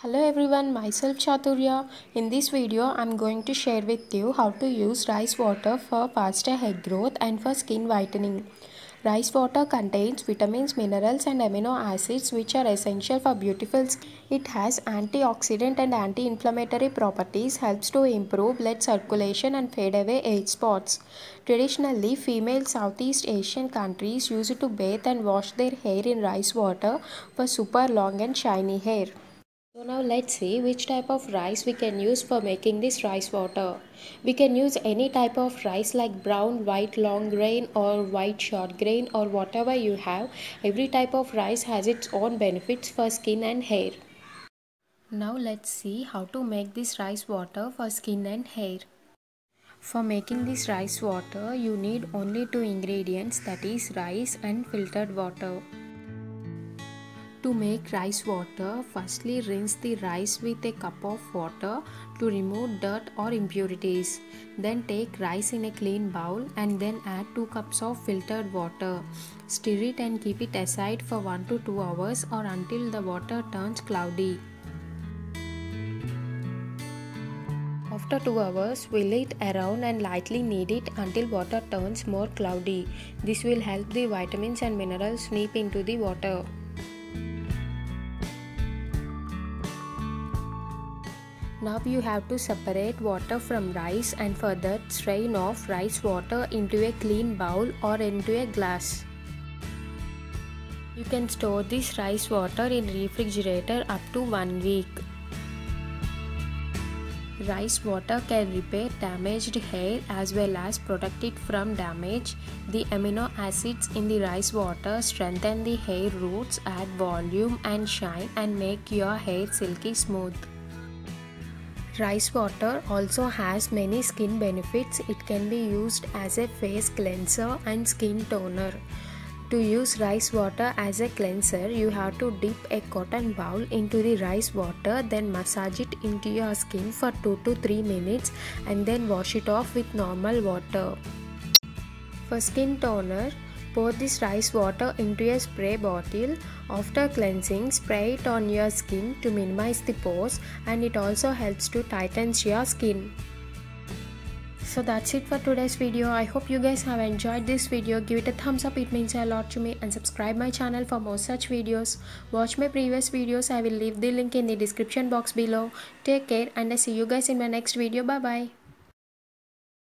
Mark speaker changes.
Speaker 1: Hello everyone, myself Chaturya. In this video, I'm going to share with you how to use rice water for faster hair growth and for skin whitening. Rice water contains vitamins, minerals and amino acids which are essential for beautiful skin. It has antioxidant and anti-inflammatory properties, helps to improve blood circulation and fade away age spots. Traditionally, female Southeast Asian countries used to bathe and wash their hair in rice water for super long and shiny hair. So now let's see which type of rice we can use for making this rice water. We can use any type of rice like brown, white, long grain or white short grain or whatever you have. Every type of rice has its own benefits for skin and hair. Now let's see how to make this rice water for skin and hair. For making this rice water, you need only two ingredients that is rice and filtered water. To make rice water, firstly rinse the rice with a cup of water to remove dirt or impurities. Then take rice in a clean bowl and then add 2 cups of filtered water. Stir it and keep it aside for 1 to 2 hours or until the water turns cloudy. After 2 hours, wheel it around and lightly knead it until water turns more cloudy. This will help the vitamins and minerals seep into the water. Now you have to separate water from rice and further strain off rice water into a clean bowl or into a glass. You can store this rice water in refrigerator up to 1 week. Rice water can repair damaged hair as well as protect it from damage. The amino acids in the rice water strengthen the hair roots, add volume and shine and make your hair silky smooth. Rice water also has many skin benefits. It can be used as a face cleanser and skin toner. To use rice water as a cleanser, you have to dip a cotton bowl into the rice water, then massage it into your skin for 2 to 3 minutes and then wash it off with normal water. For skin toner, Pour this rice water into a spray bottle. After cleansing, spray it on your skin to minimize the pores and it also helps to tighten your skin. So that's it for today's video. I hope you guys have enjoyed this video. Give it a thumbs up, it means a lot to me and subscribe my channel for more such videos. Watch my previous videos. I will leave the link in the description box below. Take care and I see you guys in my next video. Bye bye.